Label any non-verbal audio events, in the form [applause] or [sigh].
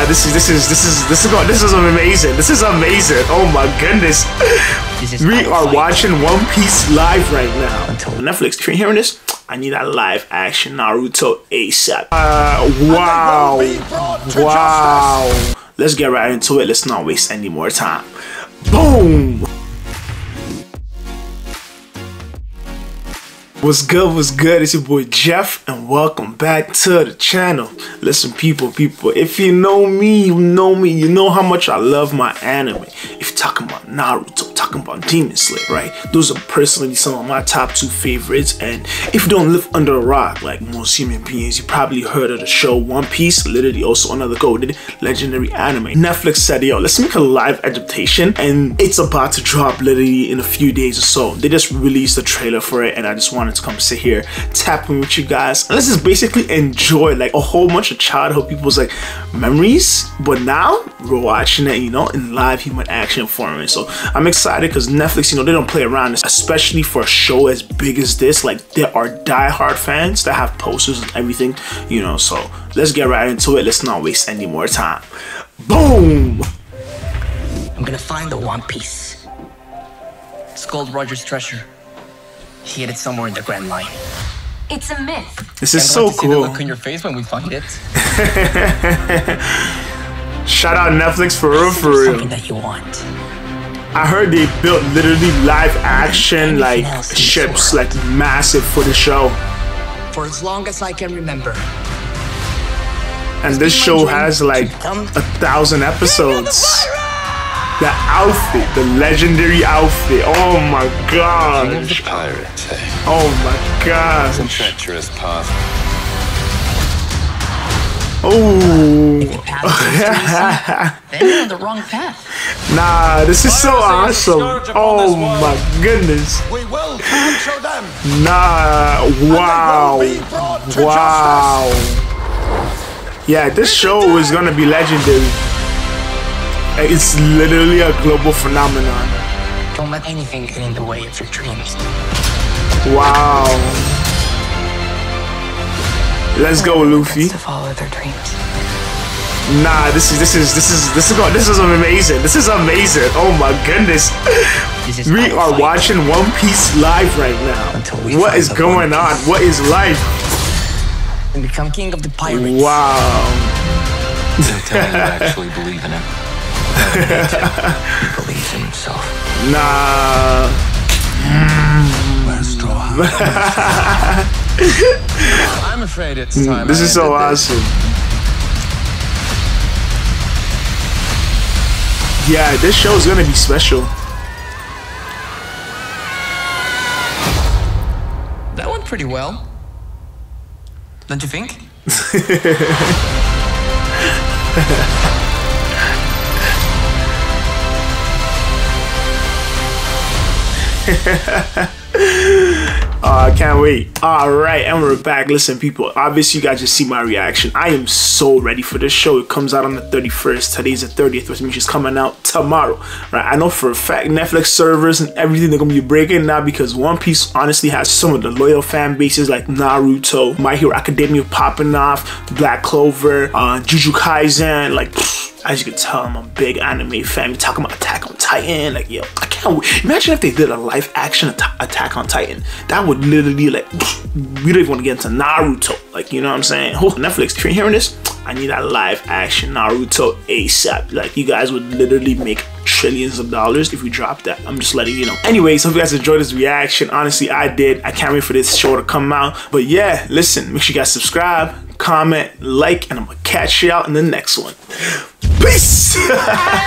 Nah, this is this is this is this is this is amazing. This is amazing. Oh my goodness. We are watching One Piece live right now. Until Netflix, if you're hearing this, I need that live action Naruto ASAP. Uh, wow. Wow. Let's get right into it. Let's not waste any more time. Boom. What's good, what's good? It's your boy Jeff and welcome back to the channel. Listen people, people, if you know me, you know me, you know how much I love my anime. If you're talking about Naruto, talking about Demon Slayer, right? Those are personally some of my top two favorites and if you don't live under a rock like most human beings, you probably heard of the show One Piece, literally also another goaded legendary anime. Netflix said, yo, let's make a live adaptation and it's about to drop literally in a few days or so. They just released the trailer for it and I just wanted to come sit here tapping with you guys and let's just basically enjoy like a whole bunch of childhood people's like memories but now we're watching it you know in live human action format so i'm excited because netflix you know they don't play around especially for a show as big as this like there are die-hard fans that have posters and everything you know so let's get right into it let's not waste any more time boom i'm gonna find the one piece it's called roger's treasure he hid it somewhere in the Grand Line. It's a myth. This is so cool. See the look on your face when we find it. [laughs] Shout out Netflix for real, for real. Something that you want. I heard they built literally live action like ships, like massive for the show. For as long as I can remember. And this show has like a thousand episodes. The outfit, the legendary outfit. Oh my god. King of the pirates, eh? Oh my god. It's a treacherous path. [laughs] Then you're on the wrong path. Nah, this is so awesome. Oh my goodness. We will capture them. Nah, wow. Wow. Yeah, this show is gonna be legendary. It's literally a global phenomenon. Don't let anything get in the way of your dreams. Wow. Let's go, Luffy. To follow their dreams. Nah, this is this is this is this is this is amazing. This is amazing. Oh my goodness. we are fight. watching One Piece live right now. What is going on? What is life? And become king of the pirates. Wow. Don't tell me you actually believe in him [laughs] he believes in himself. Nah. [laughs] I'm afraid it's hmm, time. This is so awesome. Yeah, this show is gonna be special. That went pretty well. Don't you think? [laughs] I can't wait. All right, and we're back. Listen, people, obviously you guys just see my reaction. I am so ready for this show. It comes out on the 31st. Today's the 30th, which means it's coming out tomorrow. Right? I know for a fact Netflix servers and everything they're gonna be breaking now because One Piece honestly has some of the loyal fan bases like Naruto, My Hero Academia popping off, Black Clover, uh, Jujutsu Kaisen, like. Pfft, as you can tell, I'm a big anime fan. We're talking about Attack on Titan. Like, yo, I can't. Imagine if they did a live action Attack on Titan. That would literally, like, [sniffs] we don't even want to get into Naruto. Like, you know what I'm saying? Oh, Netflix, if you're hearing this, I need that live action Naruto ASAP. Like, you guys would literally make trillions of dollars if we drop that. I'm just letting you know. Anyways, hope you guys enjoyed this reaction. Honestly, I did. I can't wait for this show to come out. But yeah, listen, make sure you guys subscribe, comment, like, and I'm gonna catch you out in the next one. Peace! [laughs]